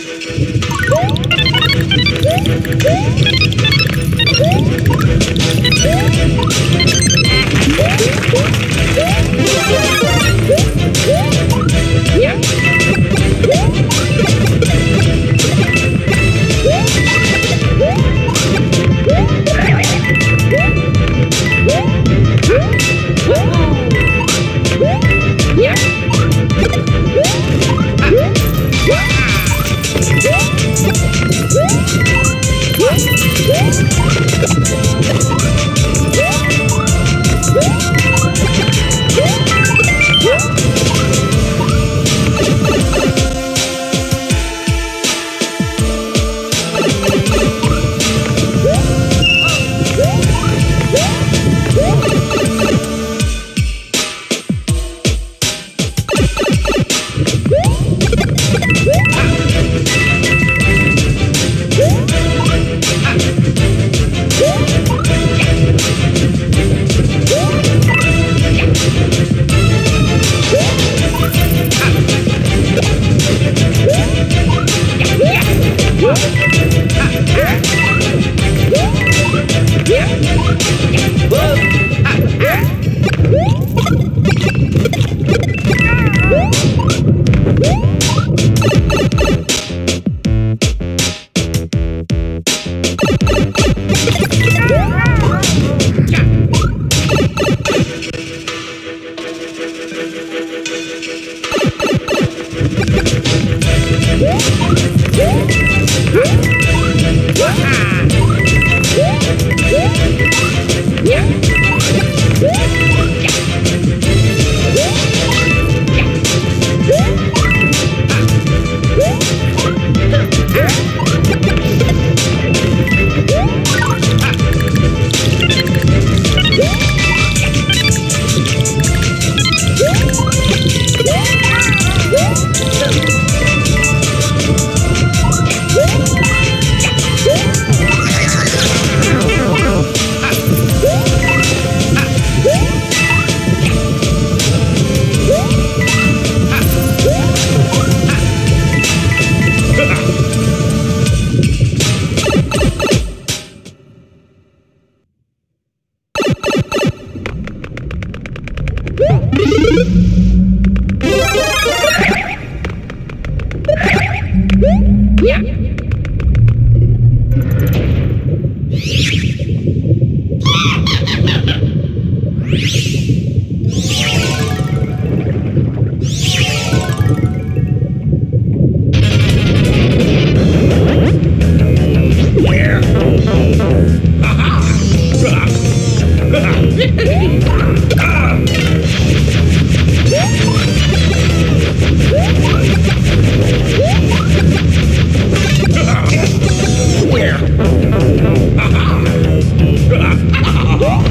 Woo! Let's go!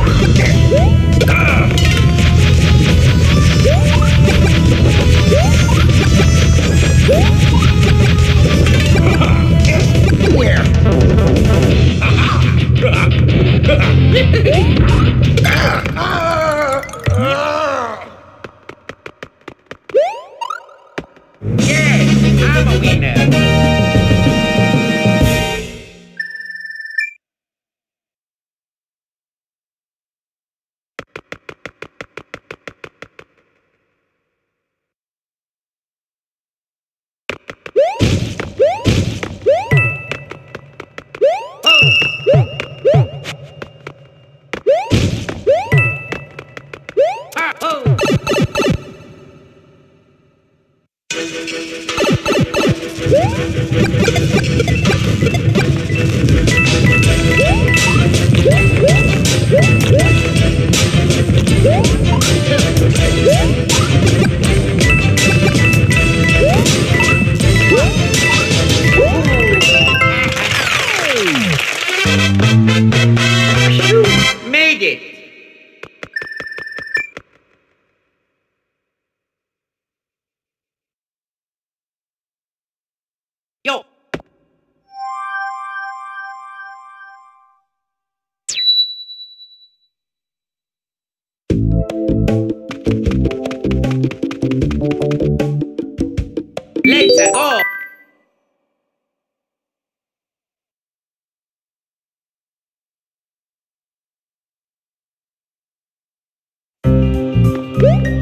Oh, cha.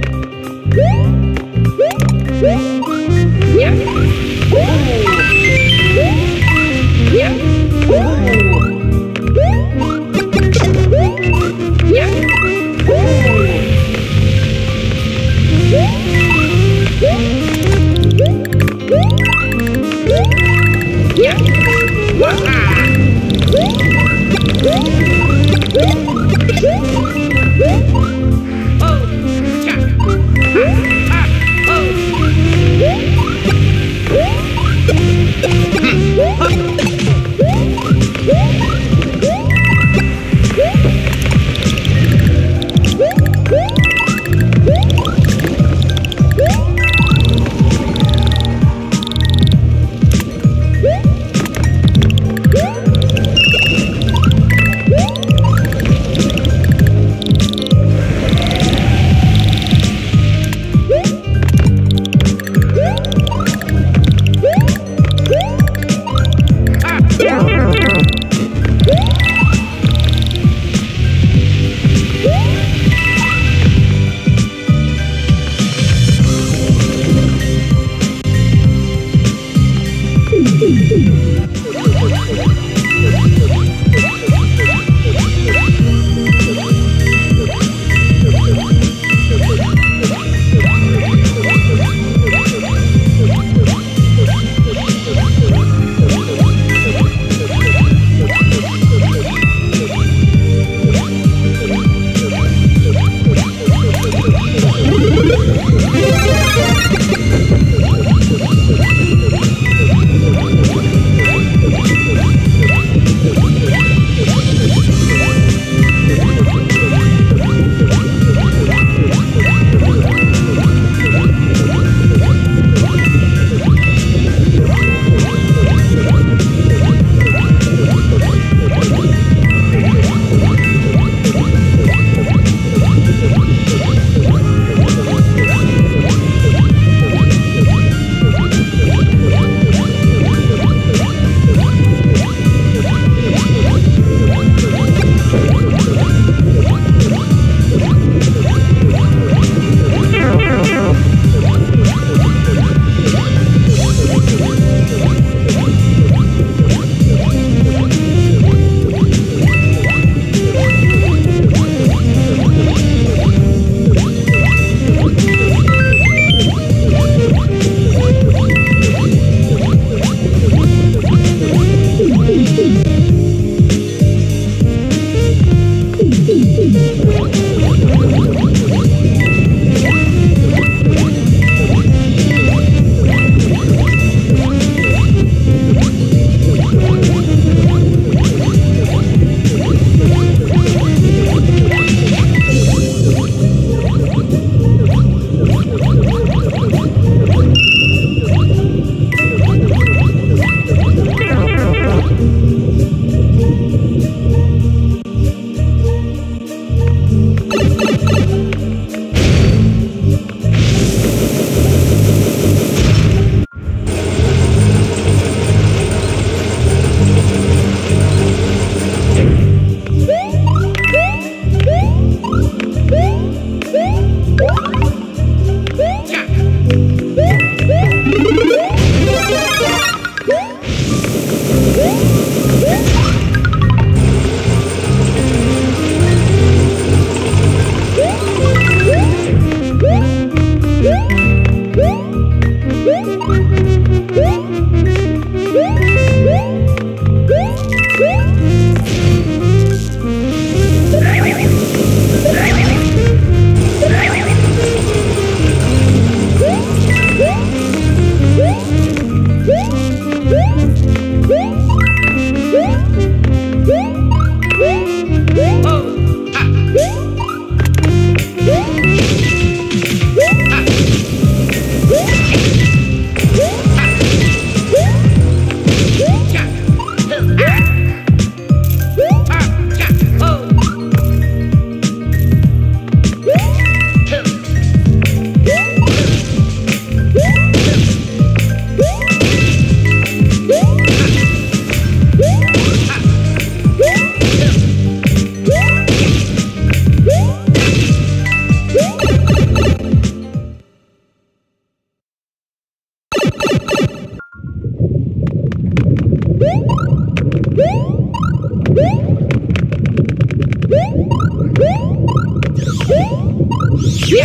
What?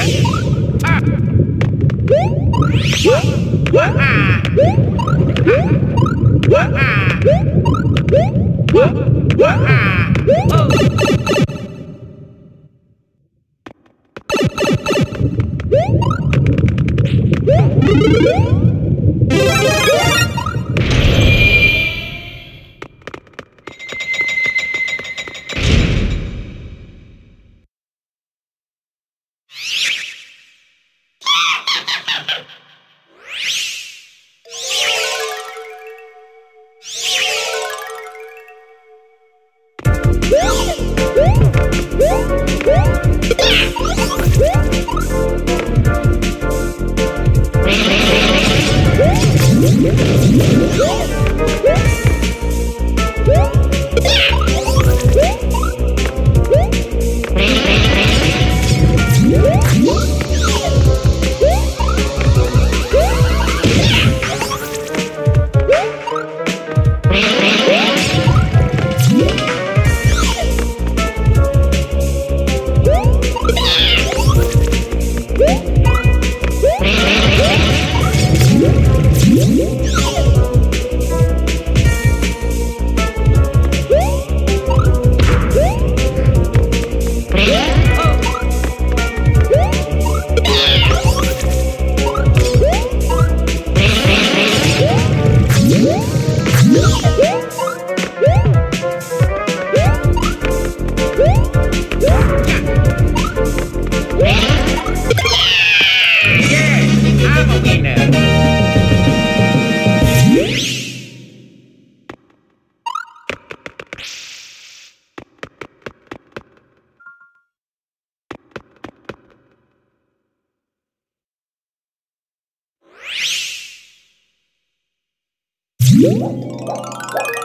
What? What? Música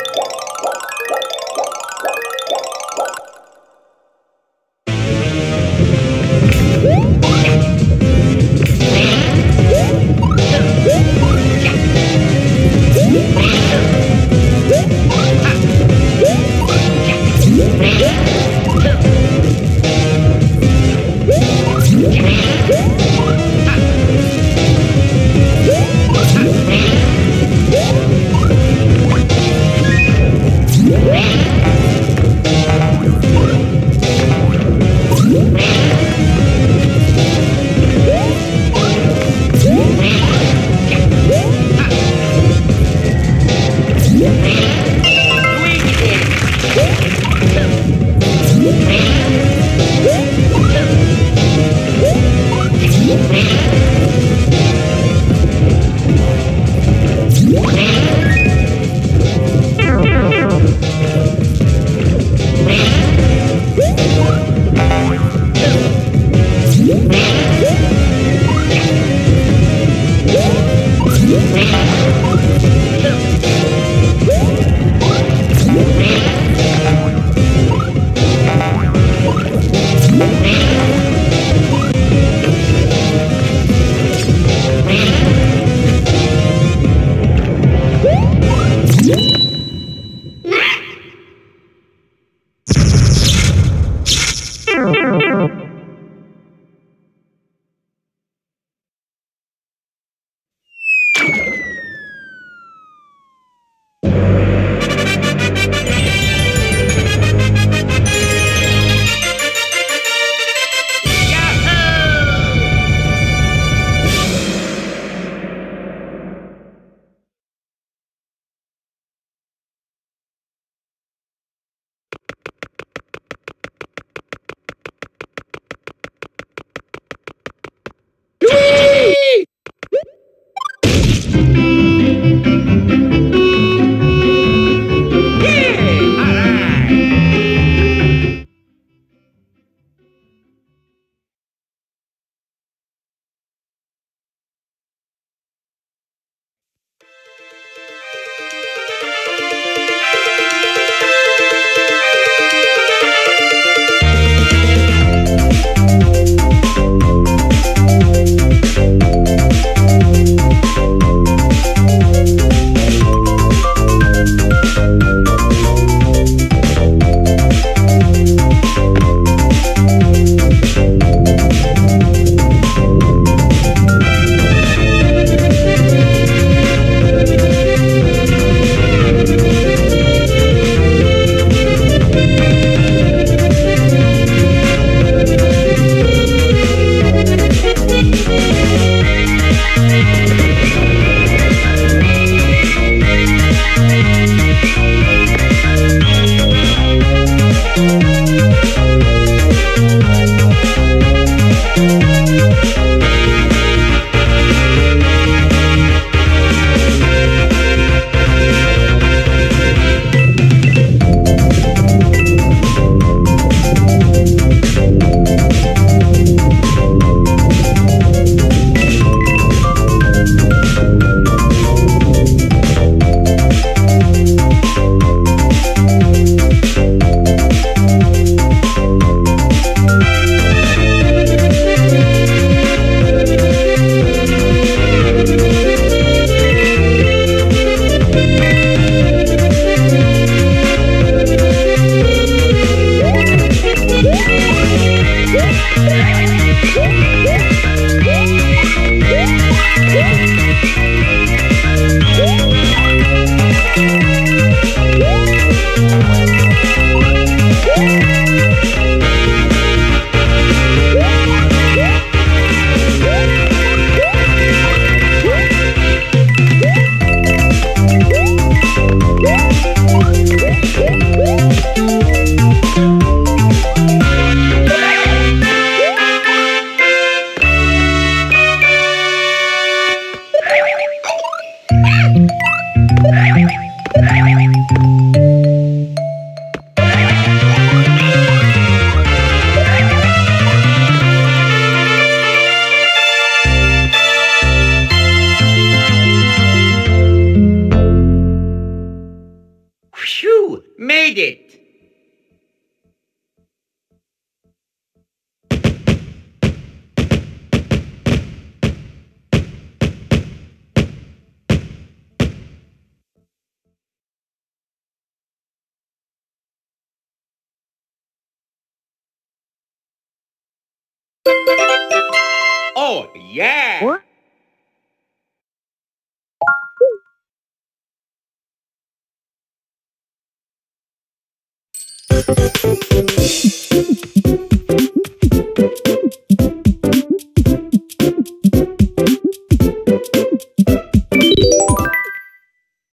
Oh, yeah! What?